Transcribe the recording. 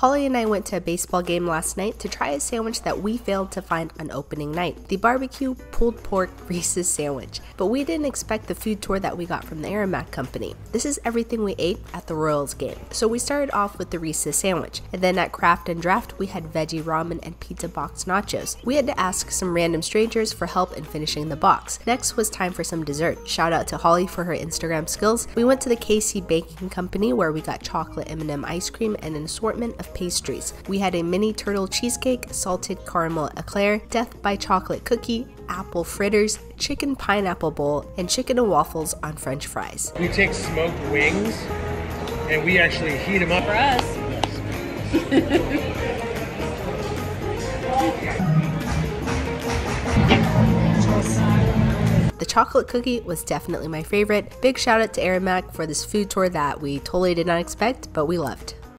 Holly and I went to a baseball game last night to try a sandwich that we failed to find on opening night the barbecue pulled pork Reese's sandwich. But we didn't expect the food tour that we got from the Aramark company. This is everything we ate at the Royals game. So we started off with the Reese's sandwich, and then at Craft and Draft, we had veggie ramen and pizza box nachos. We had to ask some random strangers for help in finishing the box. Next was time for some dessert. Shout out to Holly for her Instagram skills. We went to the KC Baking Company where we got chocolate M&M ice cream and an assortment of pastries. We had a mini turtle cheesecake, salted caramel eclair, death by chocolate cookie, apple fritters, chicken pineapple bowl, and chicken and waffles on french fries. We take smoked wings and we actually heat them up. For us. The chocolate cookie was definitely my favorite. Big shout out to Aramark for this food tour that we totally did not expect, but we loved.